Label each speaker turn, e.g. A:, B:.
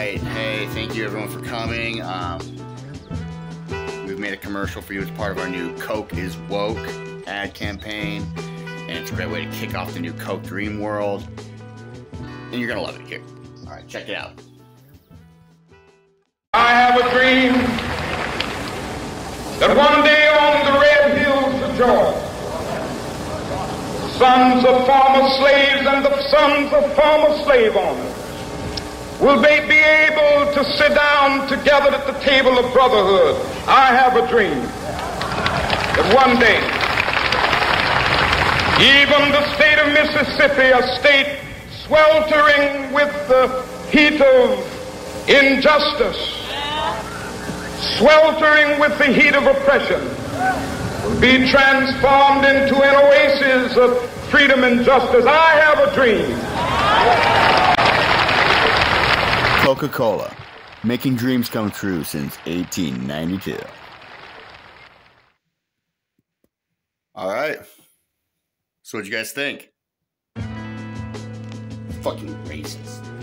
A: you everyone for coming. Um, we've made a commercial for you as part of our new Coke is Woke ad campaign, and it's a great way to kick off the new Coke Dream World. And you're gonna love it here. All right, check it out.
B: I have a dream that one day on the red hills of Georgia, sons of former slaves and the sons of former slave owners will they be able to sit down together at the table of brotherhood. I have a dream that one day, even the state of Mississippi, a state sweltering with the heat of injustice, sweltering with the heat of oppression, will be transformed into an oasis of freedom and justice. I have a dream.
A: Coca Cola, making dreams come true since 1892. All right. So, what'd you guys think? Fucking racist.